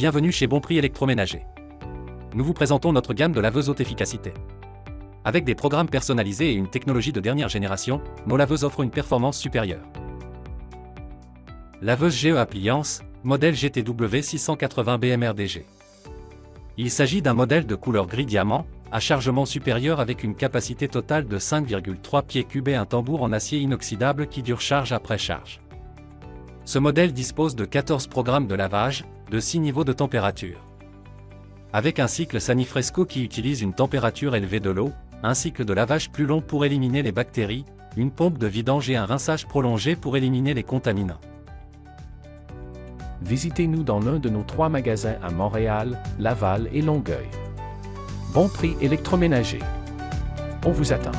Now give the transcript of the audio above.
Bienvenue chez Bon Prix Électroménager. Nous vous présentons notre gamme de laveuses haute efficacité. Avec des programmes personnalisés et une technologie de dernière génération, nos laveuses offrent une performance supérieure. Laveuse GE Appliance, modèle GTW 680 BMRDG. Il s'agit d'un modèle de couleur gris diamant, à chargement supérieur avec une capacité totale de 5,3 pieds cubes et un tambour en acier inoxydable qui dure charge après charge. Ce modèle dispose de 14 programmes de lavage, de 6 niveaux de température. Avec un cycle Sanifresco qui utilise une température élevée de l'eau, un cycle de lavage plus long pour éliminer les bactéries, une pompe de vidange et un rinçage prolongé pour éliminer les contaminants. Visitez-nous dans l'un de nos trois magasins à Montréal, Laval et Longueuil. Bon prix électroménager. On vous attend.